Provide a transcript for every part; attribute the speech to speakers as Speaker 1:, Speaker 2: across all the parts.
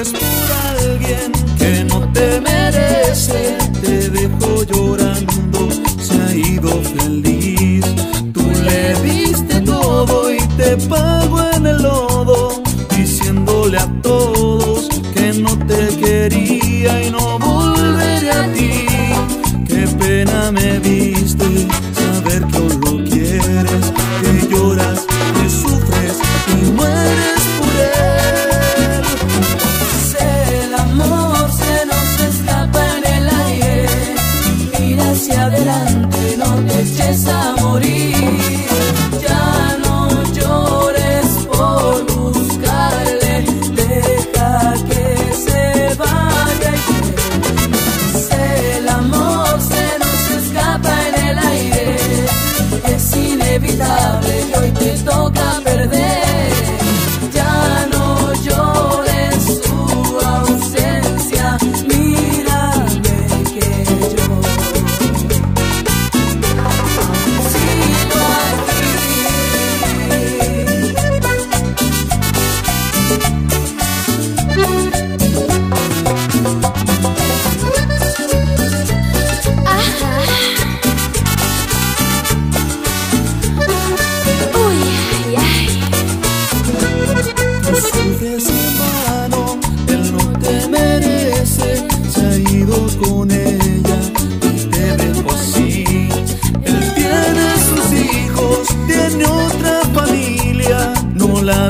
Speaker 1: alguien que no te merece, te dejó llorando, se ha ido feliz. Tú le diste todo y te pago en el lodo, diciéndole a todos que no te quería y no volveré a ti. Qué pena me viste saber que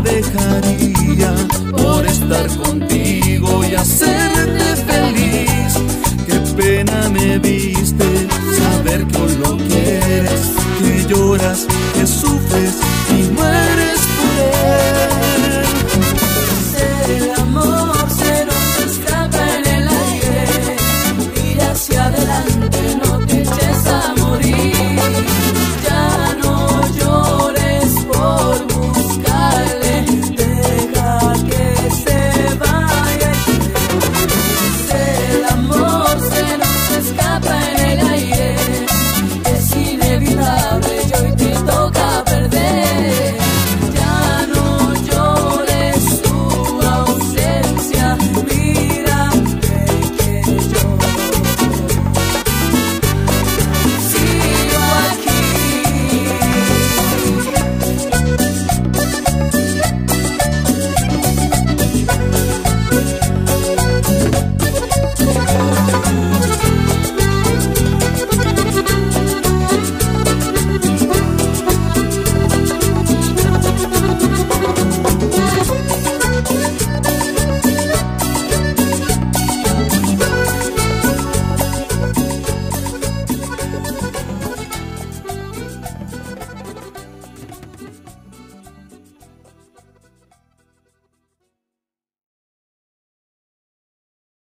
Speaker 1: dejaría por estar contigo y hacerte